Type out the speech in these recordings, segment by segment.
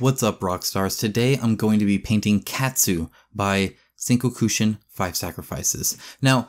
What's up, rock stars? Today I'm going to be painting Katsu by Sankokushin 5 Sacrifices. Now,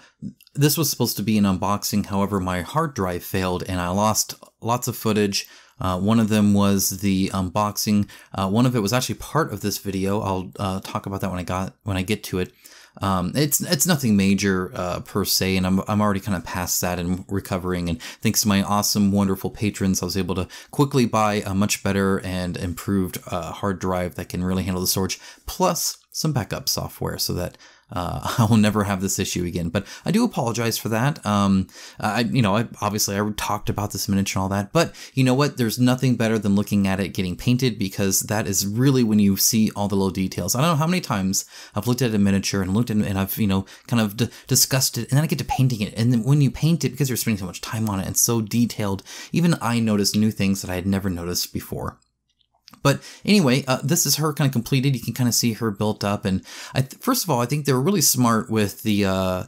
this was supposed to be an unboxing, however, my hard drive failed and I lost lots of footage. Uh, one of them was the unboxing. Uh, one of it was actually part of this video. I'll uh, talk about that when I got when I get to it. Um, it's it's nothing major uh, per se, and I'm I'm already kind of past that and recovering. And thanks to my awesome, wonderful patrons, I was able to quickly buy a much better and improved uh, hard drive that can really handle the storage, plus some backup software, so that uh, I will never have this issue again. But I do apologize for that. Um, I, you know, I, obviously I talked about this miniature and all that, but you know what? There's nothing better than looking at it getting painted because that is really when you see all the little details. I don't know how many times I've looked at a miniature and looked at and I've, you know, kind of discussed it and then I get to painting it. And then when you paint it, because you're spending so much time on it and so detailed, even I notice new things that I had never noticed before. But anyway, uh, this is her kind of completed. You can kind of see her built up. And I first of all, I think they're really smart with the, uh,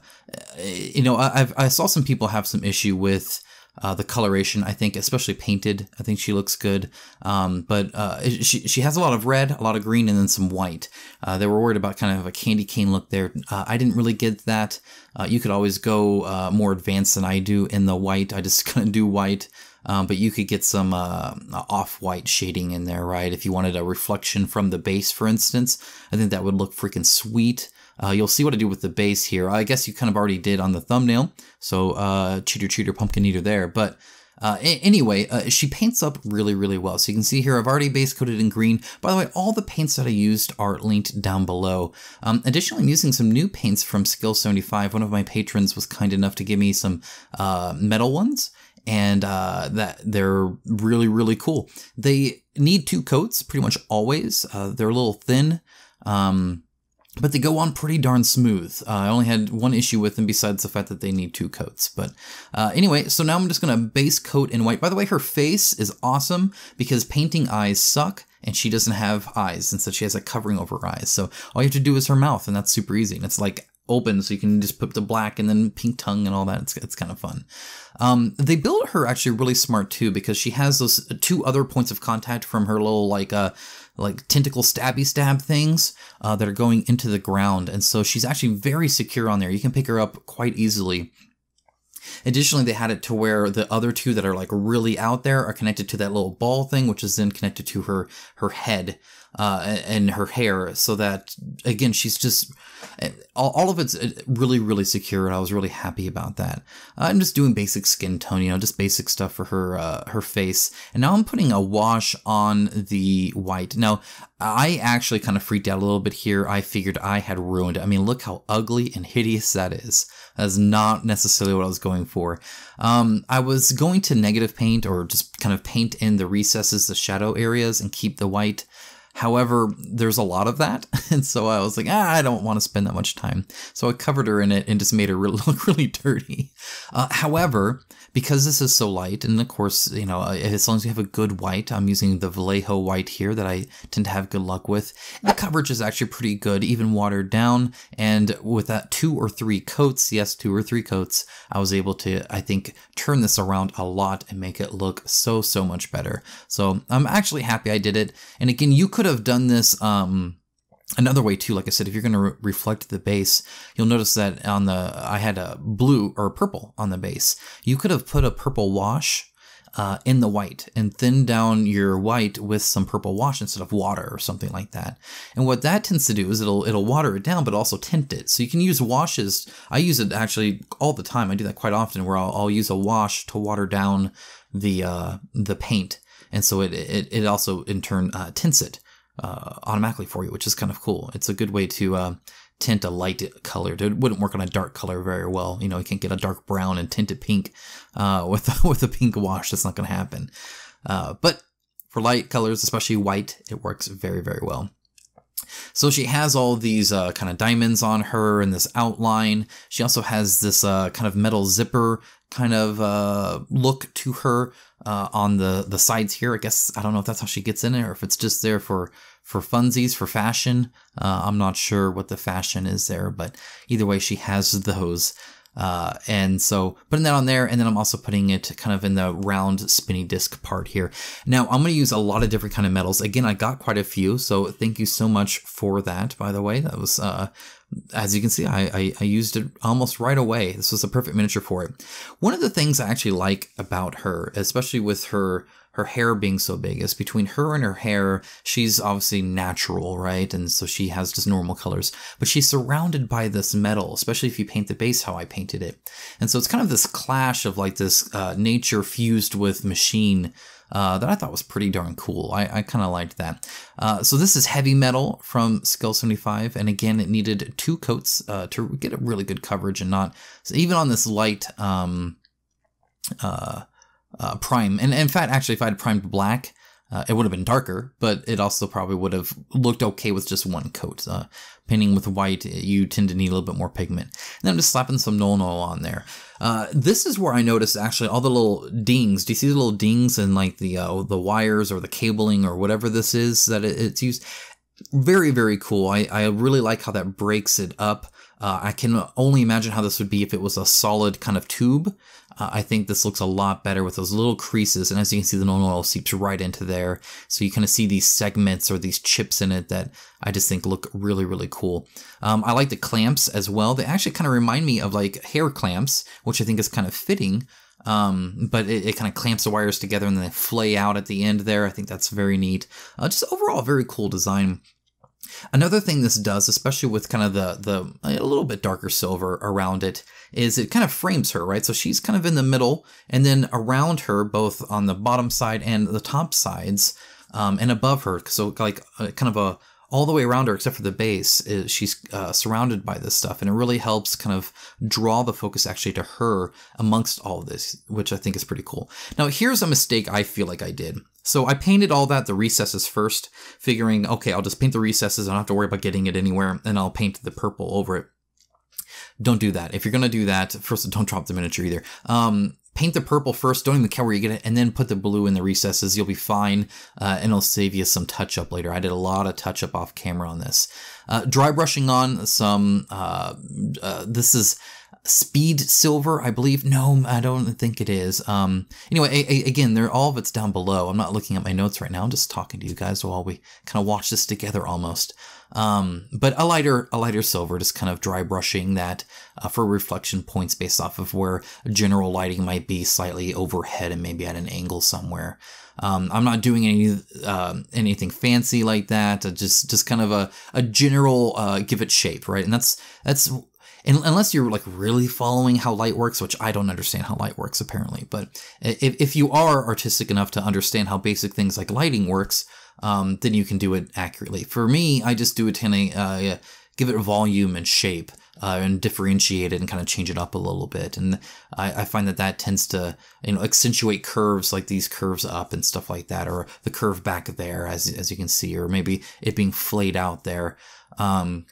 you know, I, I saw some people have some issue with uh, the coloration, I think, especially painted, I think she looks good. Um, but uh, she, she has a lot of red, a lot of green, and then some white. Uh, they were worried about kind of a candy cane look there. Uh, I didn't really get that. Uh, you could always go uh, more advanced than I do in the white. I just kind of do white. Um, but you could get some uh, off-white shading in there, right? If you wanted a reflection from the base, for instance, I think that would look freaking sweet. Uh, you'll see what I do with the base here. I guess you kind of already did on the thumbnail, so uh, cheater cheater pumpkin eater there. But uh, anyway, uh, she paints up really, really well. So you can see here, I've already base coated in green. By the way, all the paints that I used are linked down below. Um, additionally, I'm using some new paints from Scale75. One of my patrons was kind enough to give me some uh, metal ones and uh, that they're really really cool. They need two coats pretty much always. Uh, they're a little thin, um, but they go on pretty darn smooth. Uh, I only had one issue with them besides the fact that they need two coats. But uh, anyway, so now I'm just gonna base coat in white. By the way, her face is awesome because painting eyes suck and she doesn't have eyes, and so she has a covering over her eyes. So all you have to do is her mouth, and that's super easy. And it's like open so you can just put the black and then pink tongue and all that. It's, it's kind of fun. Um, they built her actually really smart too because she has those two other points of contact from her little like uh like tentacle stabby stab things uh, that are going into the ground. And so she's actually very secure on there. You can pick her up quite easily. Additionally, they had it to where the other two that are like really out there are connected to that little ball thing, which is then connected to her her head uh, and her hair, so that again she's just all, all of it's uh, really really secure. And I was really happy about that. I'm just doing basic skin tone, you know, just basic stuff for her uh, her face, and now I'm putting a wash on the white. Now I actually kind of freaked out a little bit here. I figured I had ruined it. I mean, look how ugly and hideous that is. That's not necessarily what I was going for. Um, I was going to negative paint or just kind of paint in the recesses, the shadow areas, and keep the white. However, there's a lot of that, and so I was like, ah, I don't want to spend that much time. So I covered her in it and just made her look really dirty. Uh, however, because this is so light, and of course, you know, uh, as long as you have a good white, I'm using the Vallejo white here that I tend to have good luck with. The coverage is actually pretty good, even watered down, and with that two or three coats, yes, two or three coats, I was able to, I think, turn this around a lot and make it look so, so much better. So I'm actually happy I did it. And again, you could have done this, um, Another way too, like I said, if you're going to re reflect the base, you'll notice that on the, I had a blue or purple on the base. You could have put a purple wash uh, in the white and thin down your white with some purple wash instead of water or something like that. And what that tends to do is it'll it'll water it down, but also tint it. So you can use washes. I use it actually all the time. I do that quite often, where I'll, I'll use a wash to water down the uh, the paint, and so it it, it also in turn uh, tints it uh, automatically for you, which is kind of cool. It's a good way to uh, tint a light color. It wouldn't work on a dark color very well. You know, you can't get a dark brown and tint it pink uh, with with a pink wash. That's not going to happen. Uh, but for light colors, especially white, it works very very well. So she has all these uh, kind of diamonds on her and this outline. She also has this uh, kind of metal zipper kind of uh, look to her uh, on the the sides here. I guess I don't know if that's how she gets in it or if it's just there for for funsies for fashion. Uh, I'm not sure what the fashion is there, but either way, she has those. Uh, and so putting that on there, and then I'm also putting it kind of in the round spinny disc part here. Now I'm going to use a lot of different kind of metals. Again, I got quite a few, so thank you so much for that. By the way, that was uh, as you can see, I, I, I, used it almost right away. This was a perfect miniature for it. One of the things I actually like about her, especially with her her hair being so big is between her and her hair, she's obviously natural, right? And so she has just normal colors, but she's surrounded by this metal, especially if you paint the base how I painted it. And so it's kind of this clash of like this uh, nature fused with machine uh, that I thought was pretty darn cool. I, I kind of liked that. Uh, so this is heavy metal from Scale 75, and again, it needed two coats uh, to get a really good coverage and not, so even on this light, um, uh, uh, prime. And, in fact, actually, if I had primed black, uh, it would have been darker, but it also probably would have looked okay with just one coat. Uh, painting with white, you tend to need a little bit more pigment. And then I'm just slapping some Nuln Oil on there. Uh, this is where I noticed actually all the little dings. Do you see the little dings in like the uh, the wires or the cabling or whatever this is that it, it's used? Very, very cool. I, I really like how that breaks it up. Uh, I can only imagine how this would be if it was a solid kind of tube. Uh, I think this looks a lot better with those little creases. And as you can see, the Nuln Oil seeps right into there. So you kind of see these segments or these chips in it that I just think look really, really cool. Um, I like the clamps as well. They actually kind of remind me of like hair clamps, which I think is kind of fitting. Um, but it, it kind of clamps the wires together and then they flay out at the end there. I think that's very neat. Uh, just overall, very cool design. Another thing this does, especially with kind of the, the a little bit darker silver around it, is it kind of frames her, right? So she's kind of in the middle, and then around her, both on the bottom side and the top sides, um, and above her, so like uh, kind of a all the way around her except for the base is she's uh, surrounded by this stuff and it really helps kind of draw the focus actually to her amongst all of this which i think is pretty cool. Now here's a mistake i feel like i did. So i painted all that the recesses first figuring okay i'll just paint the recesses i don't have to worry about getting it anywhere and i'll paint the purple over it. Don't do that. If you're going to do that first don't drop the miniature either. Um, paint the purple first, don't even care where you get it, and then put the blue in the recesses. You'll be fine, uh, and it'll save you some touch up later. I did a lot of touch up off camera on this. Uh, dry brushing on some, uh, uh this is speed silver, I believe. No, I don't think it is. Um, anyway, a, a, again, they're all of it's down below. I'm not looking at my notes right now. I'm just talking to you guys while we kind of watch this together almost. Um, but a lighter, a lighter silver, just kind of dry brushing that uh, for reflection points based off of where general lighting might be slightly overhead and maybe at an angle somewhere. Um, I'm not doing any uh, anything fancy like that. Just just kind of a a general uh, give it shape, right? And that's that's unless you're like really following how light works, which I don't understand how light works apparently. But if if you are artistic enough to understand how basic things like lighting works, um, then you can do it accurately. For me, I just do it to uh, give it volume and shape. Uh, and differentiate it and kind of change it up a little bit. And I, I, find that that tends to, you know, accentuate curves like these curves up and stuff like that, or the curve back there, as, as you can see, or maybe it being flayed out there. Um,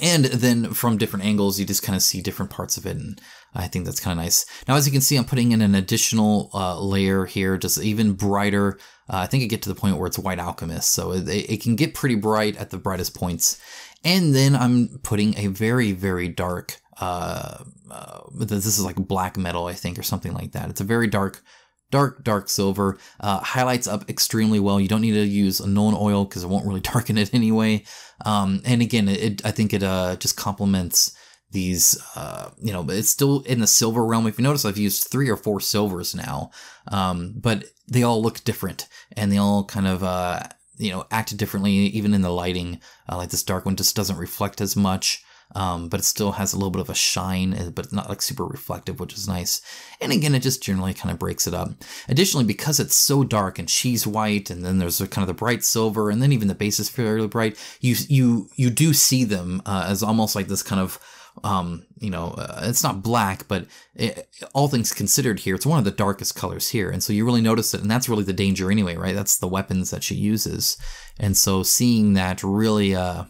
and then from different angles, you just kind of see different parts of it. And I think that's kind of nice. Now, as you can see, I'm putting in an additional uh, layer here, just even brighter. Uh, I think it get to the point where it's white alchemist. So it, it can get pretty bright at the brightest points. And then I'm putting a very, very dark, uh, uh, this is like black metal, I think, or something like that. It's a very dark, dark, dark silver. Uh, highlights up extremely well. You don't need to use a Nuln Oil because it won't really darken it anyway. Um, and again, it, I think it uh, just complements these, uh, you know, it's still in the silver realm. If you notice, I've used three or four silvers now, um, but they all look different and they all kind of, uh, you know, act differently, even in the lighting. Uh, like this dark one just doesn't reflect as much. Um, but it still has a little bit of a shine, uh, but not like super reflective, which is nice. And again, it just generally kind of breaks it up. Additionally, because it's so dark and she's white, and then there's a kind of the bright silver, and then even the base is fairly bright, you you you do see them uh, as almost like this kind of um, you know, uh, it's not black, but it, all things considered here, it's one of the darkest colors here. And so you really notice it. And that's really the danger anyway, right? That's the weapons that she uses. And so seeing that really, uh,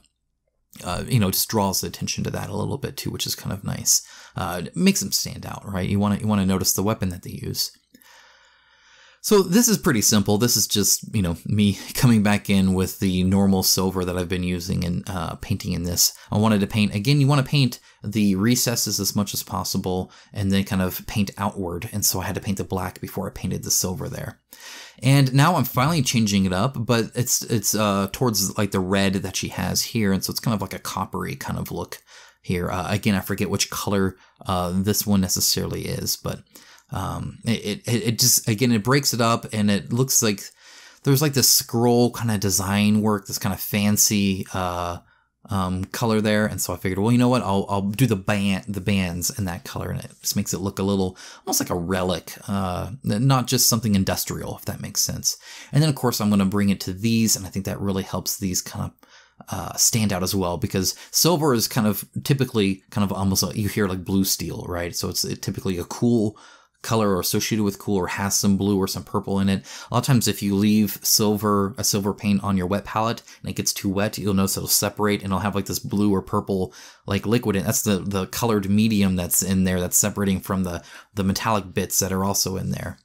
uh, you know, just draws attention to that a little bit too, which is kind of nice. Uh, makes them stand out, right? You want to you want to notice the weapon that they use. So this is pretty simple. This is just, you know, me coming back in with the normal silver that I've been using and uh, painting in this. I wanted to paint, again, you want to paint the recesses as much as possible and then kind of paint outward. And so I had to paint the black before I painted the silver there. And now I'm finally changing it up, but it's it's uh, towards like the red that she has here. And so it's kind of like a coppery kind of look here. Uh, again, I forget which color uh, this one necessarily is, but um, it, it, it just, again, it breaks it up and it looks like there's like this scroll kind of design work, this kind of fancy, uh, um, color there. And so I figured, well, you know what? I'll, I'll do the band, the bands in that color. And it just makes it look a little, almost like a relic, uh, not just something industrial, if that makes sense. And then of course I'm going to bring it to these. And I think that really helps these kind of uh, stand out as well because silver is kind of typically kind of almost like you hear like blue steel, right? So it's typically a cool color or associated with cool or has some blue or some purple in it. A lot of times if you leave silver, a silver paint on your wet palette and it gets too wet, you'll notice it'll separate and it'll have like this blue or purple like liquid in That's the, the colored medium that's in there that's separating from the, the metallic bits that are also in there.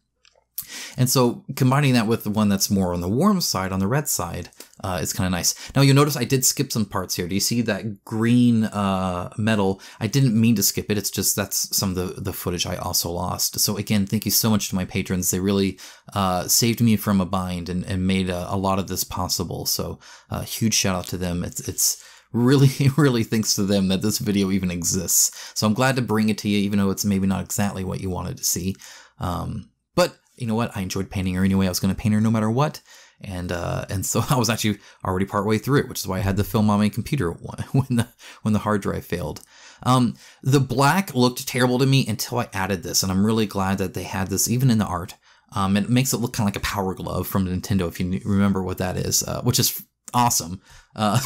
And so combining that with the one that's more on the warm side, on the red side, uh, kind of nice. Now you'll notice I did skip some parts here. Do you see that green uh, metal? I didn't mean to skip it. It's just that's some of the, the footage I also lost. So again, thank you so much to my patrons. They really uh, saved me from a bind and, and made a, a lot of this possible. So uh, huge shout out to them. It's, it's really, really thanks to them that this video even exists. So I'm glad to bring it to you, even though it's maybe not exactly what you wanted to see. Um, but you know what? I enjoyed painting her anyway. I was going to paint her no matter what. And uh, and so I was actually already partway through it, which is why I had the film on my computer when the when the hard drive failed. Um, the black looked terrible to me until I added this, and I'm really glad that they had this even in the art. Um, it makes it look kind of like a Power Glove from Nintendo, if you remember what that is, uh, which is awesome uh,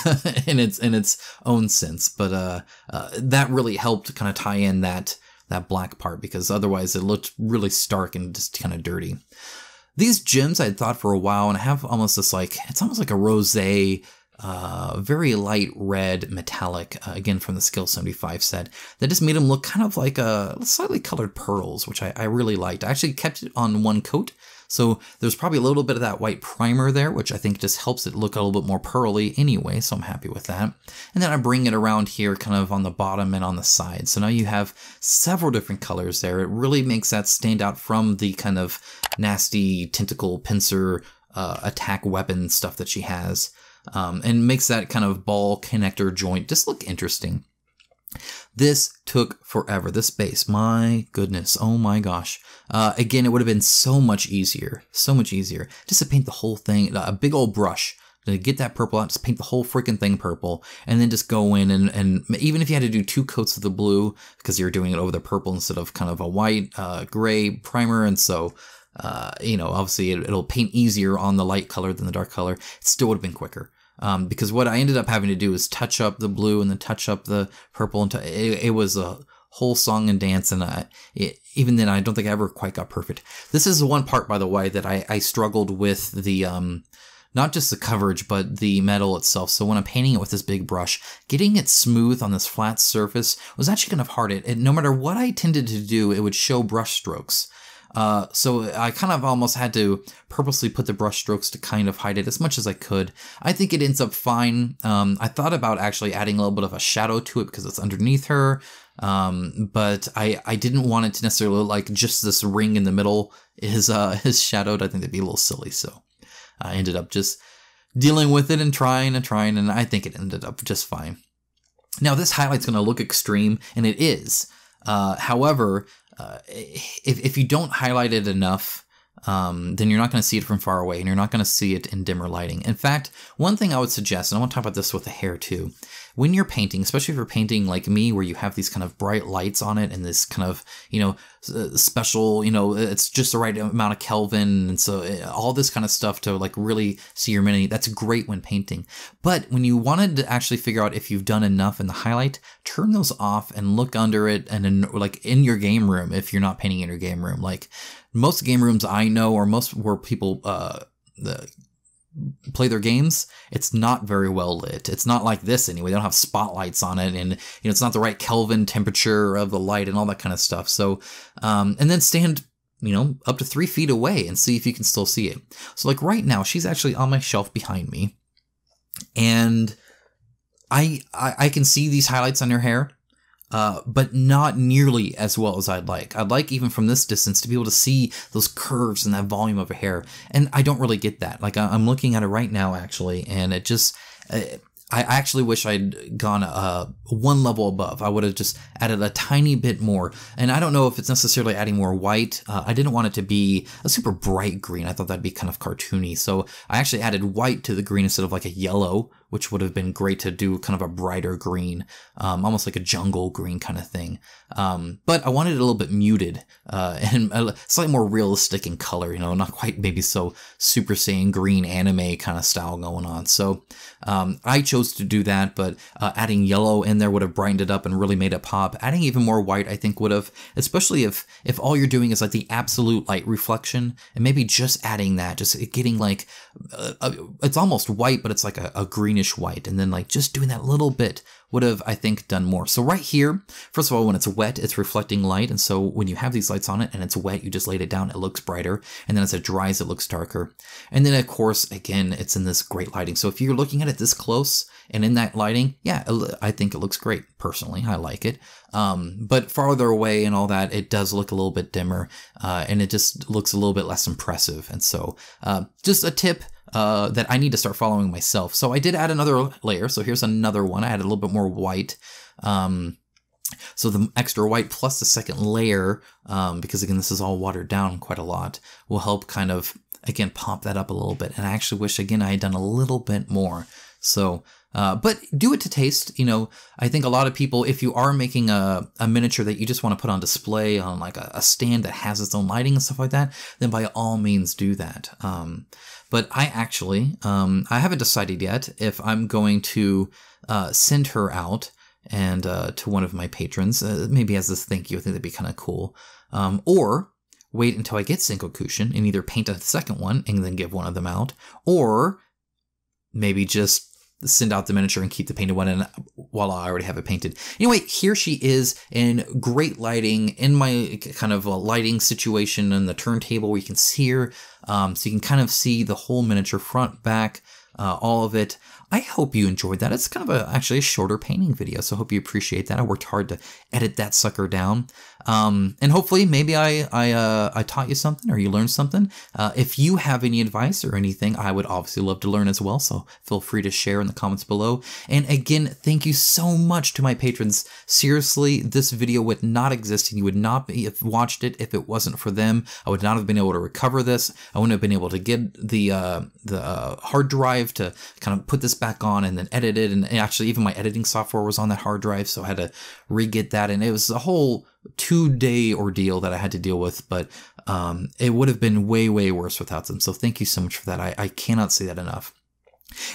in its in its own sense. But uh, uh, that really helped kind of tie in that that black part because otherwise it looked really stark and just kind of dirty. These gems I had thought for a while and I have almost this like, it's almost like a rose, uh, very light red metallic, uh, again from the Scale 75 set, that just made them look kind of like a slightly colored pearls, which I, I really liked. I actually kept it on one coat so there's probably a little bit of that white primer there, which I think just helps it look a little bit more pearly anyway, so I'm happy with that. And then I bring it around here kind of on the bottom and on the side. So now you have several different colors there. It really makes that stand out from the kind of nasty tentacle pincer uh, attack weapon stuff that she has. Um, and makes that kind of ball connector joint just look interesting. This took forever. This base, my goodness, oh my gosh. Uh, again, it would have been so much easier, so much easier just to paint the whole thing, a big old brush to get that purple out, just paint the whole freaking thing purple, and then just go in and, and even if you had to do two coats of the blue because you're doing it over the purple instead of kind of a white, uh, gray primer, and so uh, you know, obviously it, will paint easier on the light color than the dark color. It still would have been quicker. Um, because what I ended up having to do is touch up the blue and then touch up the purple, and it, it, was a whole song and dance. And I, it, even then, I don't think I ever quite got perfect. This is one part, by the way, that I, I struggled with the um, not just the coverage, but the metal itself. So when I'm painting it with this big brush, getting it smooth on this flat surface was actually kind of hard. It, it no matter what I tended to do, it would show brush strokes. Uh, so I kind of almost had to purposely put the brush strokes to kind of hide it as much as I could. I think it ends up fine. Um, I thought about actually adding a little bit of a shadow to it because it's underneath her. Um, but I, I didn't want it to necessarily look like just this ring in the middle is, uh, is shadowed. I think that'd be a little silly. So I ended up just dealing with it and trying and trying. And I think it ended up just fine. Now this highlight's going to look extreme and it is. Uh, however, uh, if, if you don't highlight it enough, um, then you're not going to see it from far away and you're not going to see it in dimmer lighting. In fact, one thing I would suggest, and I want to talk about this with the hair too, when you're painting, especially if you're painting like me, where you have these kind of bright lights on it and this kind of, you know, special, you know, it's just the right amount of Kelvin. And so eh, all this kind of stuff to like really see your mini, that's great when painting. But when you wanted to actually figure out if you've done enough in the highlight, turn those off and look under it and in, like in your game room if you're not painting in your game room. Like most game rooms I know, or most where people, uh, the play their games, it's not very well lit. It's not like this anyway. They don't have spotlights on it, and you know it's not the right Kelvin temperature of the light and all that kind of stuff. So, um, and then stand you know, up to three feet away and see if you can still see it. So like right now, she's actually on my shelf behind me and I, I, I can see these highlights on her hair. Uh, but not nearly as well as I'd like. I'd like even from this distance to be able to see those curves and that volume of a hair, and I don't really get that. Like I'm looking at it right now, actually, and it just uh, I actually wish I'd gone uh, one level above. I would have just added a tiny bit more. And I don't know if it's necessarily adding more white. Uh, I didn't want it to be a super bright green. I thought that'd be kind of cartoony. So I actually added white to the green instead of like a yellow, which would have been great to do kind of a brighter green, um, almost like a jungle green kind of thing. Um, but I wanted it a little bit muted uh, and slightly more realistic in color, you know, not quite maybe so Super Saiyan green anime kind of style going on. So um, I chose to do that, but uh, adding yellow in there would have brightened it up and really made it pop. Adding even more white, I think, would have, especially if if all you're doing is like the absolute light reflection, and maybe just adding that, just getting like, uh, uh it's almost white, but it's like a, a greenish white, and then like just doing that little bit would have, I think, done more. So right here, first of all, when it's wet, it's reflecting light. And so when you have these lights on it and it's wet, you just laid it down, it looks brighter. And then as it dries, it looks darker. And then of course, again, it's in this great lighting. So if you're looking at it this close and in that lighting, yeah, I think it looks great. Personally, I like it. Um, but farther away and all that, it does look a little bit dimmer uh, and it just looks a little bit less impressive. And so uh, just a tip, uh, that I need to start following myself. So I did add another layer. So here's another one. I added a little bit more white. Um, so the extra white plus the second layer, um, because again, this is all watered down quite a lot, will help kind of, again, pop that up a little bit. And I actually wish, again, I had done a little bit more. So, uh, but do it to taste. You know, I think a lot of people, if you are making a, a miniature that you just want to put on display on like a, a, stand that has its own lighting and stuff like that, then by all means do that. Um, but I actually, um, I haven't decided yet if I'm going to uh, send her out and uh, to one of my patrons, uh, maybe as this thank you. I think that'd be kind of cool. Um, or wait until I get Sankokushin and either paint a second one and then give one of them out, or maybe just send out the miniature and keep the painted one and voila, I already have it painted. Anyway, here she is in great lighting in my kind of a lighting situation and the turntable where you can see her. Um, so you can kind of see the whole miniature front, back, uh, all of it. I hope you enjoyed that. It's kind of a, actually a shorter painting video, so I hope you appreciate that. I worked hard to edit that sucker down. Um, and hopefully, maybe I I, uh, I taught you something or you learned something. Uh, if you have any advice or anything, I would obviously love to learn as well. So feel free to share in the comments below. And again, thank you so much to my patrons. Seriously, this video would not exist and you would not be, have watched it if it wasn't for them. I would not have been able to recover this. I wouldn't have been able to get the uh, the uh, hard drive to kind of put this back on and then edit it. And actually, even my editing software was on that hard drive, so I had to re-get that. And it was a whole two day ordeal that I had to deal with, but um, it would have been way, way worse without them. So thank you so much for that. I, I cannot say that enough.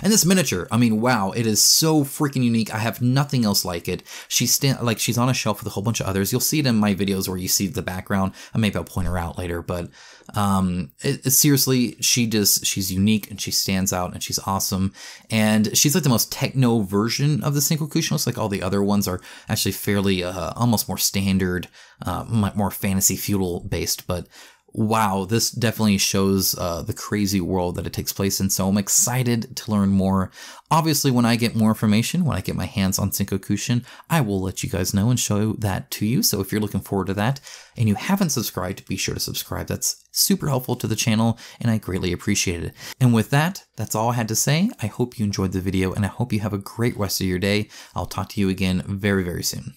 And this miniature, I mean, wow, it is so freaking unique. I have nothing else like it. She's stand like she's on a shelf with a whole bunch of others. You'll see it in my videos where you see the background. And maybe I'll point her out later, but um, it, it, seriously, she just she's unique and she stands out and she's awesome. And she's like the most techno version of the Sankokushin. Looks like all the other ones are actually fairly uh, almost more standard, uh, more fantasy feudal based, but wow, this definitely shows uh, the crazy world that it takes place in. So I'm excited to learn more. Obviously, when I get more information, when I get my hands on Sankokushin, I will let you guys know and show that to you. So if you're looking forward to that and you haven't subscribed, be sure to subscribe. That's super helpful to the channel and I greatly appreciate it. And with that, that's all I had to say. I hope you enjoyed the video and I hope you have a great rest of your day. I'll talk to you again very, very soon.